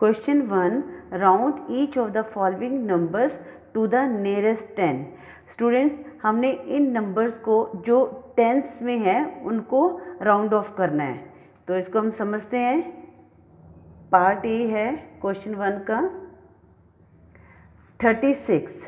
Question one round each of the following numbers to the nearest ten students हमने इन numbers को जो tense में है, उनको राउंड ऑफ़ करना है। तो इसको हम समझते हैं। पार्ट ए है क्वेश्चन वन का। थर्टी सिक्स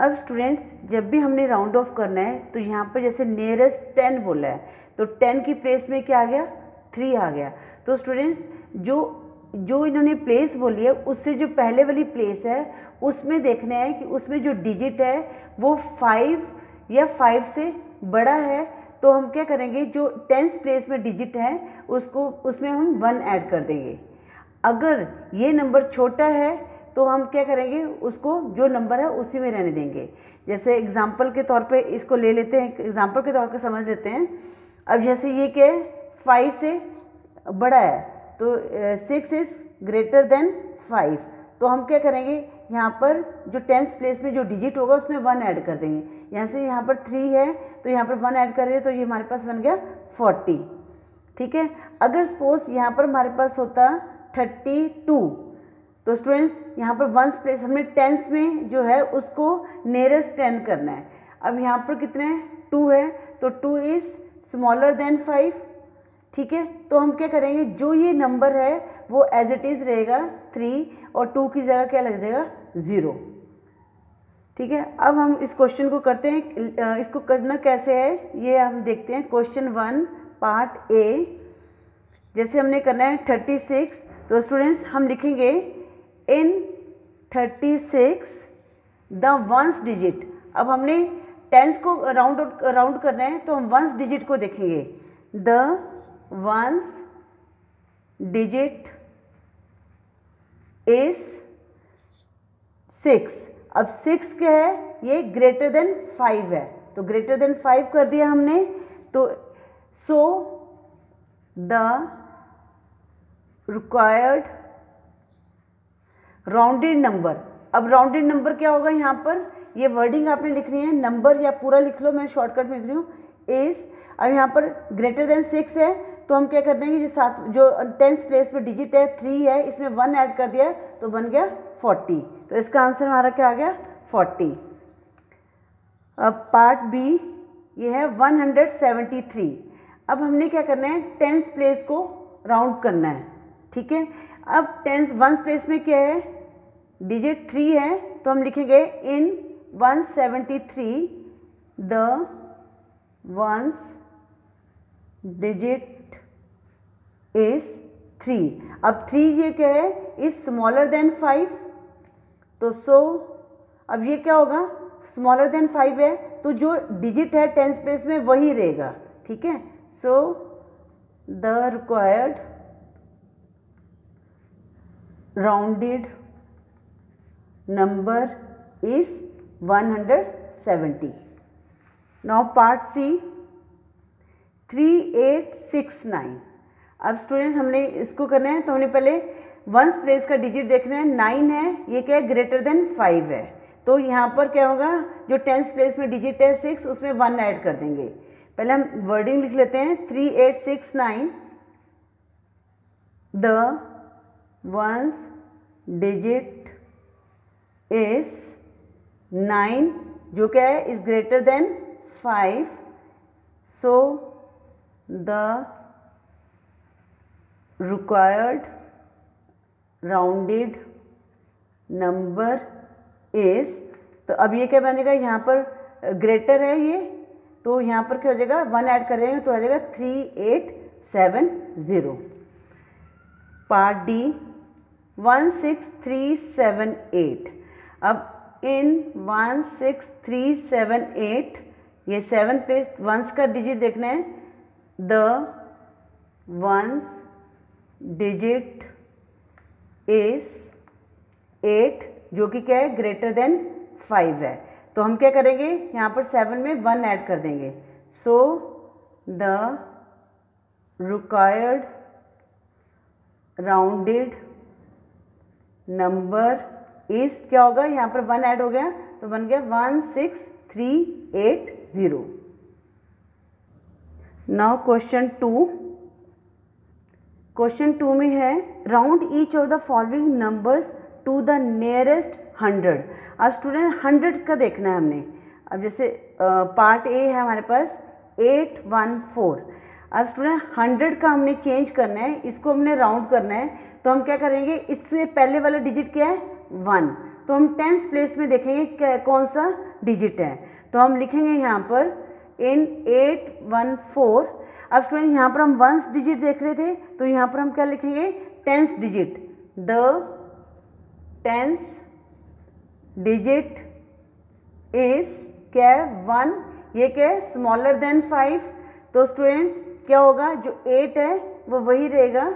अब स्टूडेंट्स जब भी हमने राउंड ऑफ़ करना है तो यहाँ पर जैसे नियरेस्ट टेन बोला है तो टेन की प्लेस में क्या आ गया? थ्री आ गया। तो स्टूडेंट्स जो जो इन्होंने प्लेस बोली है, उससे जो पहले वाली प्लेस है, उसमें देखना है कि उसमें जो डिजिट है, वो फाइव या फाइव से बड़ा है। तो हम क्या करेंगे, जो टेंथ प्लेस में डिजिट है, उसको, उसमें हम वन ऐड कर देंगे। अगर ये नंबर छोटा है तो हम क्या करेंगे, उसको जो नंबर है, उसी में रहने देंगे। जैसे एग्ज़ाम्पल के तौर पे इसको ले लेते हैं एग्ज़ाम्पल के तौर पे समझ लेते हैं। अब जैसे ये क्या है फाइव से बड़ा है तो six is greater than five तो हम क्या करेंगे? यहाँ पर जो टेंथ प्लेस में जो डिजिट होगा, उसमें वन ऐड कर देंगे। यहाँ से यहाँ पर थ्री है तो यहाँ पर वन ऐड कर दिए तो ये हमारे पास बन गया फोर्टी ठीक है? अगर सपोज़ यहाँ पर हमारे पास होता थर्टी टू तो स्टूडेंट्स यहाँ पर वंस प्लेस हमने टेंस में जो है, उसको नियरेस्ट टेन करना है। अब यहाँ पर कितने? टू है तो two is smaller than five ठीक है? तो हम क्या करेंगे? जो ये नंबर है, वो एज इट इज़ रहेगा थ्री और टू की जगह क्या लग जाएगा? ज़ीरो ठीक है? अब हम इस क्वेश्चन को करते हैं इसको करना कैसे है? ये हम देखते हैं। क्वेश्चन वन पार्ट ए जैसे हमने करना है थर्टी सिक्स तो स्टूडेंट्स हम लिखेंगे in thirty six the ones digit अब हमने टेंस को राउंड राउंड करना है तो हम वंस डिजिट को देखेंगे। The ones digit is six अब सिक्स क्या है? ये ग्रेटर देन फाइव है। तो ग्रेटर देन फाइव कर दिया हमने। तो so the required rounded number अब राउंडेड नंबर क्या होगा यहाँ पर? ये वर्डिंग आपने लिखनी है। नंबर या पूरा लिख लो, मैं शॉर्टकट में लिख रही हूँ। इस अब यहाँ पर ग्रेटर देन सिक्स है। तो हम क्या कर देंगे जो सात, जो टेंथ प्लेस पे डिजिट है थ्री है, इसमें वन ऐड कर दिया तो बन गया फोर्टी तो इसका आंसर हमारा क्या आ गया? फोर्टी अब पार्ट बी ये है वन हंड्रेड सेवेंटी थ्री अब हमने क्या करना है? टेंथ प्लेस को राउंड करना है, ठीक है? अब टेंथ वन प्लेस में क्या है? डिजिट थ्री है तो हम लिखेंगे इन 173 the ones digit is 3 अब थ्री ये क्या है? इज़ स्मॉलर देन फाइव तो सो so, अब ये क्या होगा? स्मॉलर देन फाइव है तो जो डिजिट है टेंस प्लेस में वही रहेगा। ठीक है? So the required rounded number is 170. Now part C 3869. अब स्टूडेंट हमने इसको करना है तो हमने पहले वंस प्लेस का डिजिट देखना है नाइन है, ये क्या है ग्रेटर देन फाइव है। तो यहाँ पर क्या होगा, जो टेंथ प्लेस में डिजिट है सिक्स उसमें वन ऐड कर देंगे। पहले हम वर्डिंग लिख लेते हैं three eight six nine the ones digit is nine जो क्या है is greater than five so the required rounded number is तो अब ये क्या बनेगा? यहाँ पर ग्रेटर है ये तो यहाँ पर क्या हो जाएगा? वन ऐड कर देंगे तो आ जाएगा three eight seven zero part D one six three seven eight अब in one six three seven eight ये सेवन पे वंस का डिजिट देखना है। The ones digit is eight जो कि क्या है? ग्रेटर देन फाइव है। तो हम क्या करेंगे? यहाँ पर सेवन में वन ऐड कर देंगे। So the required rounded number इस क्या होगा? यहाँ पर वन ऐड हो गया। तो बन गया one six three eight zero now question two question two में है round each of the following numbers to the nearest hundred अब स्टूडेंट हंड्रेड का देखना है हमने। अब जैसे पार्ट ए है हमारे पास एट वन फोर अब स्टूडेंट हंड्रेड का हमने चेंज करना है, इसको हमने राउंड करना है तो हम क्या करेंगे, इससे पहले वाला डिजिट क्या है? वन तो हम टेंथ प्लेस में देखेंगे क्या, कौन सा डिजिट है। तो हम लिखेंगे यहाँ पर इन एट वन फोर अब स्टूडेंट यहाँ पर हम वंस डिजिट देख रहे थे तो यहाँ पर हम क्या लिखेंगे? Tens digit the tens digit is क्या वन ये क्या है? स्मॉलर देन फाइव तो स्टूडेंट्स क्या होगा? जो एट है, वो वही रहेगा,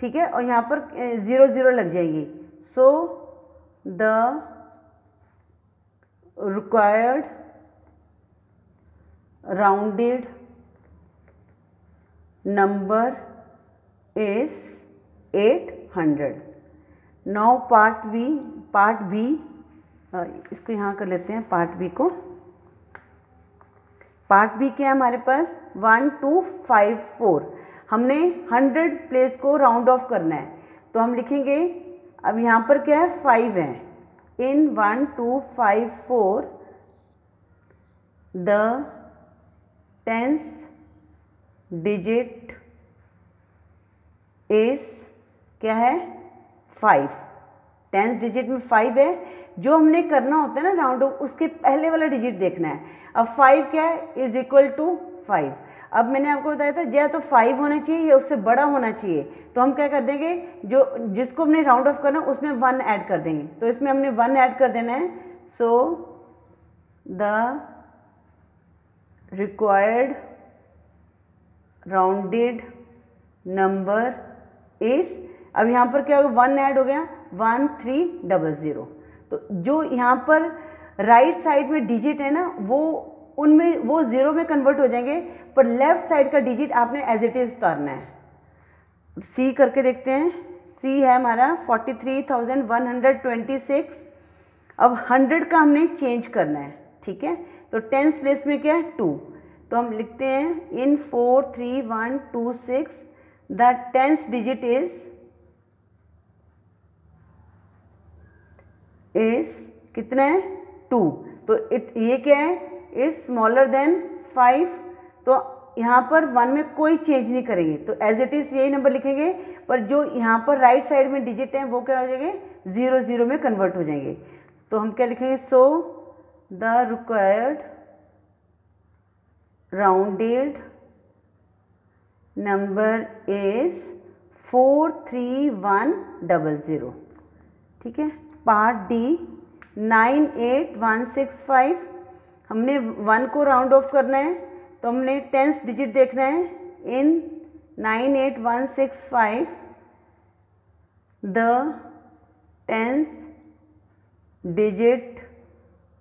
ठीक है? और यहाँ पर ज़ीरो ज़ीरो लग जाएँगी. So the required rounded number eight hundred. Now part B part B इसको यहाँ कर लेते हैं, पार्ट बी को। पार्ट बी क्या है हमारे पास? One, two, five, four. हमने हंड्रेड प्लेस को राउंड ऑफ़ करना है। तो हम लिखेंगे, अब यहाँ पर क्या है? फाइव है। In one, two, five, four, the tens digit is क्या है? फाइव टेंथ डिजिट में फाइव है। जो हमने करना होता है ना राउंड ऑफ़ उसके पहले वाला डिजिट देखना है। अब फाइव क्या है? इज़ इक्वल टू फाइव अब मैंने आपको बताया था, या तो फाइव होना चाहिए, या उससे बड़ा होना चाहिए। तो हम क्या कर देंगे? जो, जिसको हमने राउंड ऑफ़ करना, उसमें वन ऐड कर देंगे। तो इसमें हमने वन ऐड कर देना है। So the required rounded number is अब यहाँ पर क्या होगा वन ऐड हो गया। वन थ्री डबल ज़ीरो तो जो यहाँ पर राइट right साइड में डिजिट है ना, वो उनमें, वो ज़ीरो में कन्वर्ट हो जाएँगे, पर लेफ़्ट साइड का डिजिट आपने एज इट इज़ उतारना है। सी करके देखते हैं। सी है हमारा forty three thousand one hundred twenty six अब हंड्रेड का हमने चेंज करना है, ठीक है? तो टेंस प्लेस में क्या है? टू तो हम लिखते हैं in four three one two six the tens digit is is कितना है? टू तो इट ये क्या है? इज़ स्मॉलर देन फाइव तो यहाँ पर वन में कोई चेंज नहीं करेंगे। तो एज इट इज़ यही नंबर लिखेंगे। पर जो यहाँ पर राइट right साइड में डिजिट हैं, वो क्या हो जाएँगे? ज़ीरो ज़ीरो में कन्वर्ट हो जाएँगे। तो हम क्या लिखेंगे? So the required rounded number is four three one double zero ठीक है? Part D nine eight one six five हमने वन को राउंड ऑफ़ करना है तो हमने टेंस डिजिट देखना है। In nine eight one six five the tens digit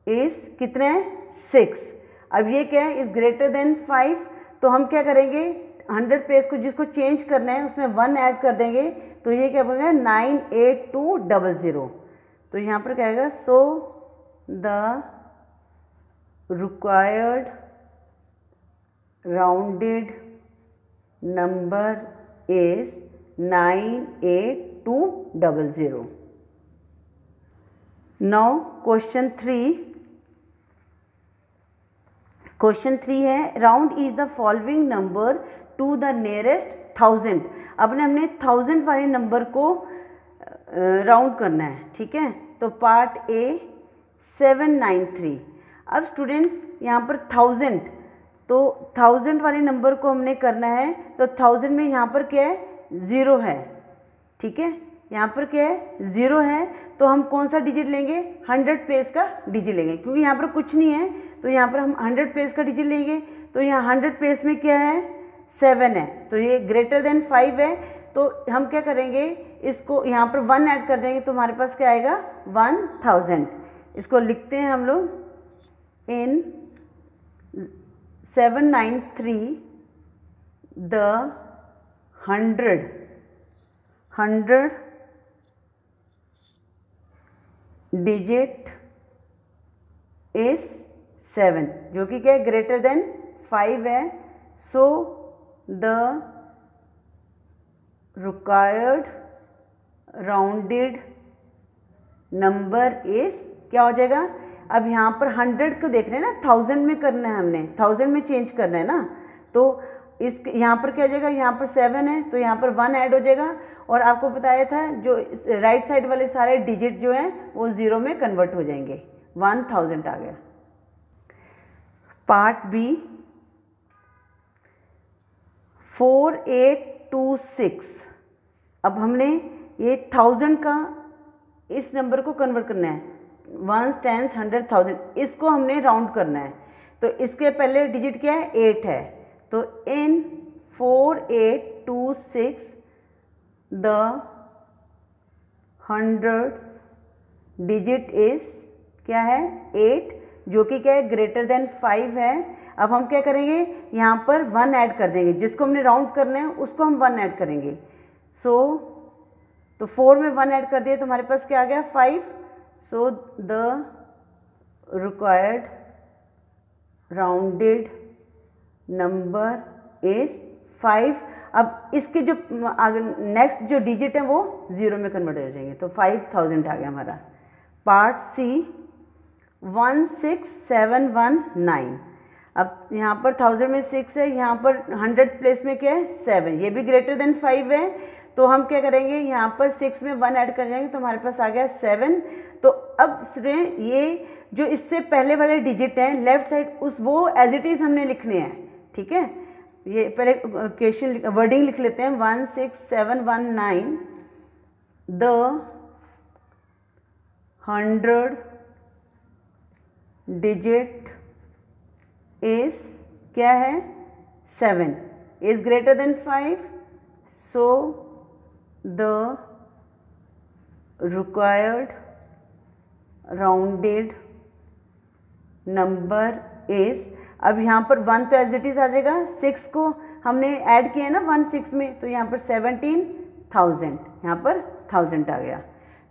is कितना है? सिक्स अब ये क्या है? इज़ ग्रेटर देन फाइव तो हम क्या करेंगे? हंड्रेड पेज को जिसको चेंज करना है, उसमें वन ऐड कर देंगे। तो ये क्या बोलेंगे nine eight two double zero तो यहाँ पर क्या आएगा? So the required rounded number is nine eight two double zero now question three question three है, round is the following number to the nearest thousand अपने हमने थाउज़ेंड वाले number को राउंड करना है, ठीक है? तो part A, seven nine three. अब स्टूडेंट्स यहाँ पर थाउज़ेंड तो थाउज़ेंड वाले नंबर को हमने करना है तो थाउज़ेंड में यहाँ पर क्या है? ज़ीरो है, ठीक है? यहाँ पर क्या है? ज़ीरो है. तो हम कौन सा डिजिट लेंगे? हंड्रेड प्लेस का डिजिट लेंगे, क्योंकि यहाँ पर कुछ नहीं है तो यहाँ पर हम हंड्रेड प्लेस का डिजिट लेंगे। तो यहाँ हंड्रेड प्लेस में क्या है? सेवन है। तो ये ग्रेटर देन फाइव है। तो हम क्या करेंगे? इसको यहाँ पर वन ऐड कर देंगे तो हमारे पास क्या आएगा? वन थाउज़ेंड इसको लिखते हैं हम लोग in seven nine three the hundred hundred digit is seven, जो कि क्या है ग्रेटर देन फाइव है। So the required rounded number is क्या हो जाएगा? अब यहाँ पर हंड्रेड को देख रहे हैं ना थाउज़ेंड में करना है हमने थाउज़ेंड में चेंज करना है ना। तो इस, यहाँ पर क्या हो जाएगा? यहाँ पर सेवन है तो यहाँ पर वन ऐड हो जाएगा। और आपको बताया था, जो राइट साइड वाले सारे डिजिट जो हैं, वो ज़ीरो में कन्वर्ट हो जाएँगे। वन थाउज़ेंड आ गया। Part B, four eight two six. अब हमने ये थाउज़ेंड का इस नंबर को कन्वर्ट करना है। वंस टेंस हंड्रेड थाउज़ेंड, इसको हमने राउंड करना है। तो इसके पहले डिजिट क्या है? एट है। तो in four eight two six, the hundred digit is क्या है? एट। जो कि क्या है ग्रेटर देन फाइव है। अब हम क्या करेंगे? यहाँ पर वन ऐड कर देंगे। जिसको हमने राउंड करना है उसको हम वन ऐड करेंगे। सो so, तो फोर में वन ऐड कर दिए तो हमारे पास क्या आ गया? Five so the required rounded number is five अब इसके जो नेक्स्ट जो डिजिट है वो ज़ीरो में कन्वर्ट हो जाएँगे। तो फाइव थाउज़ेंड आ गया हमारा। Part C one six seven one nine अब यहाँ पर थाउज़ेंड में सिक्स है, यहाँ पर हंड्रेड प्लेस में क्या है? सेवन ये भी ग्रेटर देन फाइव है तो हम क्या करेंगे? यहाँ पर सिक्स में वन ऐड कर जाएँगे तो हमारे पास आ गया सेवन तो अब ये जो इससे पहले वाले डिजिट हैं लेफ़्ट साइड उस वो एज इट इज़ हमने लिखने हैं, ठीक है? ये पहले क्वेश्चन वर्डिंग लिख लेते हैं one six seven one nine the hundred digit is क्या है? Seven is greater than five so the required rounded number is अब यहाँ पर वन तो एज इट इज़ आ जाएगा। सिक्स को हमने ऐड किया ना वन सिक्स में तो यहाँ पर सेवनटीन थाउज़ेंड यहाँ पर थाउज़ेंड आ गया।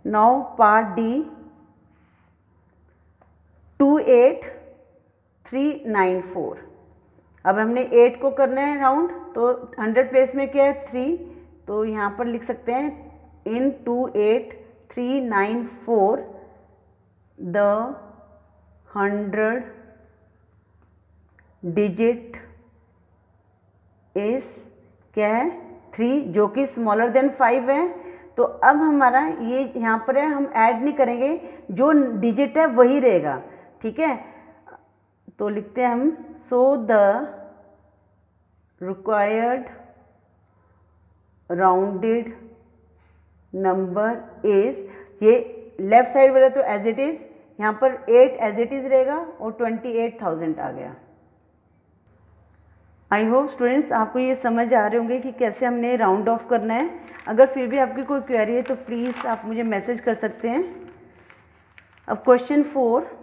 Now part D two eight three nine four. अब हमने एट को करना है राउंड तो हंड्रेड प्लेस में क्या है? थ्री। तो यहाँ पर लिख सकते हैं, in two eight three nine four, the hundred digit is क्या है? थ्री, जो कि स्मॉलर देन फाइव है। तो अब हमारा ये यहाँ पर है, हम ऐड नहीं करेंगे, जो डिजिट है वही रहेगा। ठीक है? तो लिखते हैं हम so the required rounded number is ये लेफ़्ट साइड वाला तो एज इट इज़ यहाँ पर एट एज इट इज़ रहेगा और ट्वेंटी एट थाउज़ेंड आ गया। आई होप स्टूडेंट्स आपको ये समझ आ रहे होंगे कि कैसे हमने राउंड ऑफ़ करना है। अगर फिर भी आपकी कोई क्वेरी है तो प्लीज़ आप मुझे मैसेज कर सकते हैं। अब क्वेश्चन फोर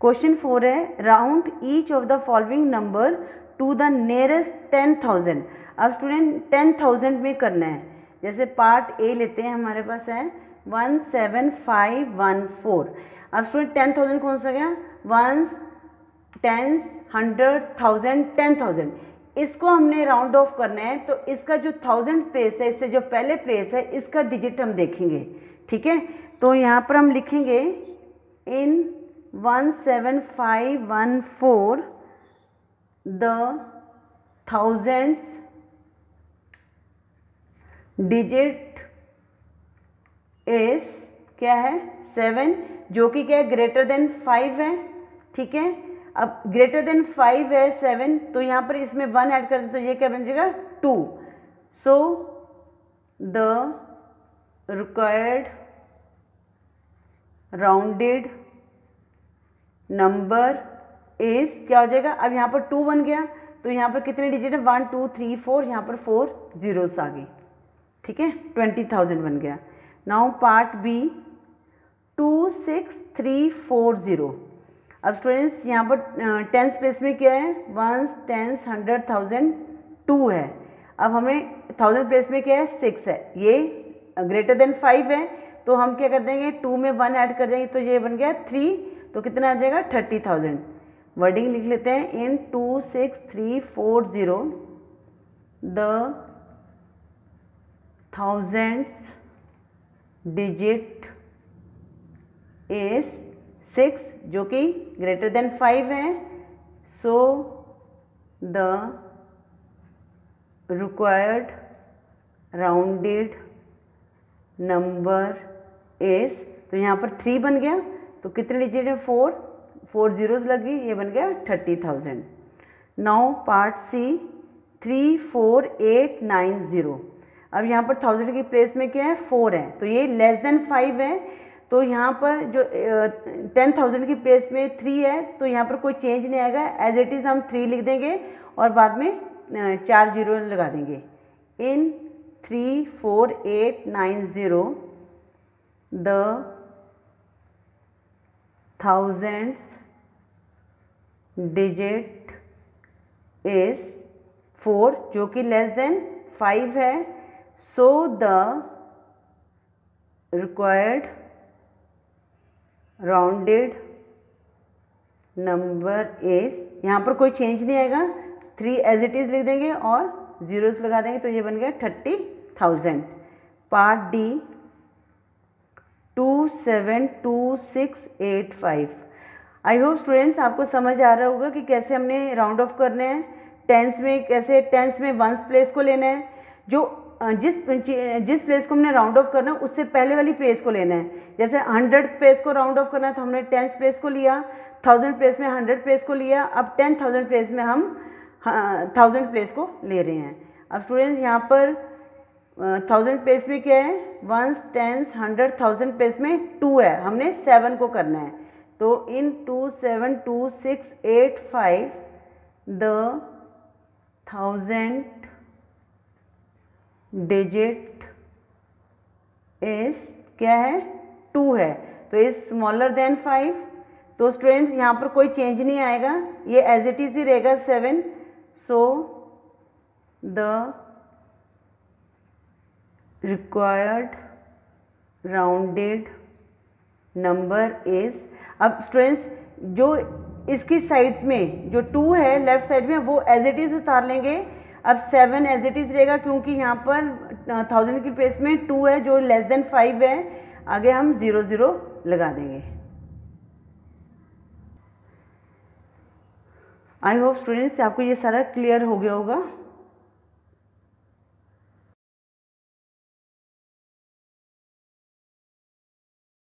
क्वेश्चन फोर है round each of the following number to the nearest ten thousand अब स्टूडेंट टेन थाउज़ेंड में करना है। जैसे पार्ट ए लेते हैं हमारे पास है one seven five one four अब स्टूडेंट टेन थाउज़ेंड कौन सा गया? One tens hundred thousand ten thousand इसको हमने राउंड ऑफ़ करना है तो इसका जो थाउज़ेंड प्लेस है, इससे जो पहले प्लेस है, इसका डिजिट हम देखेंगे। ठीक है? तो यहाँ पर हम लिखेंगे in one seven five one four the thousands digit is क्या है? सेवन जो कि क्या है? ग्रेटर देन फाइव है, ठीक है? अब ग्रेटर देन फाइव है सेवन तो यहाँ पर इसमें वन ऐड कर दे तो ये क्या बन जाएगा? Two so the required rounded number is क्या हो जाएगा? अब यहाँ पर टू बन गया तो यहाँ पर कितने डिजिट है? वन टू थ्री फोर यहाँ पर फोर जीरोस आ गई ठीक है? ट्वेंटी थाउज़ेंड बन गया। Now part B two six three four zero अब स्टूडेंट्स यहाँ पर टेंस प्लेस में क्या है? Ones tens hundred thousand two है। अब हमें थाउज़ेंड प्लेस में क्या है? सिक्स है। ये ग्रेटर देन फाइव है। तो हम क्या कर देंगे? टू में वन ऐड कर देंगे तो ये बन गया थ्री तो कितना आ जाएगा? Thirty thousand. वर्डिंग लिख लेते हैं। In two six three four zero, the thousands digit is six, जो कि ग्रेटर देन फाइव है। So the required rounded number is तो यहाँ पर थ्री बन गया। तो कितने डिजिट है? फोर। फोर जीरोज लगी, ये बन गया thirty thousand. Now part C, three, four, eight, nine, zero. अब यहाँ पर थाउज़ेंड की प्लेस में क्या है? फोर है। तो ये लेस देन फाइव है। तो यहाँ पर जो टेन थाउज़ेंड की प्लेस में थ्री है तो यहाँ पर कोई चेंज नहीं आएगा। एज इट इज़ हम थ्री लिख देंगे और बाद में चार ज़ीरो लगा देंगे। In three four eight nine zero the thousands digit is four जो कि लेस देन फाइव है. So the required rounded number is यहाँ पर कोई चेंज नहीं आएगा. थ्री एज इट इज़ लिख देंगे और ज़ीरोस लगा देंगे तो ये बन गया thirty thousand part D two seven two six eight five I hope students आपको समझ आ रहा होगा कि कैसे हमने राउंड ऑफ़ करने हैं। टेंस में कैसे टेंस में वंस प्लेस को लेना है। जो जिस जिस प्लेस को हमने राउंड ऑफ़ करना है, उससे पहले वाली प्लेस को लेना है। जैसे हंड्रेड प्लेस को राउंड ऑफ़ करना है तो हमने टेंस प्लेस को लिया। थाउज़ेंड प्लेस में हंड्रेड प्लेस को लिया। अब टेन थाउज़ेंड प्लेस में हम थाउज़ेंड प्लेस को ले रहे हैं। अब स्टूडेंट्स यहाँ पर थाउज़ेंड प्लेस में क्या है? Ones tens hundred thousand place में टू है। हमने सेवन को करना है। तो in two seven two six eight five the thousand digit is क्या है? टू है। तो इज़ स्मॉलर देन फाइव तो स्टूडेंट्स यहाँ पर कोई चेंज नहीं आएगा। ये एज इट इज़ ही रहेगा seven so the required rounded number is अब स्टूडेंट्स जो इसकी साइड्स में, जो टू है लेफ़्ट साइड में, वो एज इट इज़ उतार लेंगे। अब सेवन एज इट इज़ रहेगा, क्योंकि यहाँ पर थाउज़ेंड की प्लेस में टू है, जो लेस देन फाइव है, आगे हम ज़ीरो ज़ीरो लगा देंगे। आई होप स्टूडेंट्स आपको ये सारा क्लियर हो गया होगा।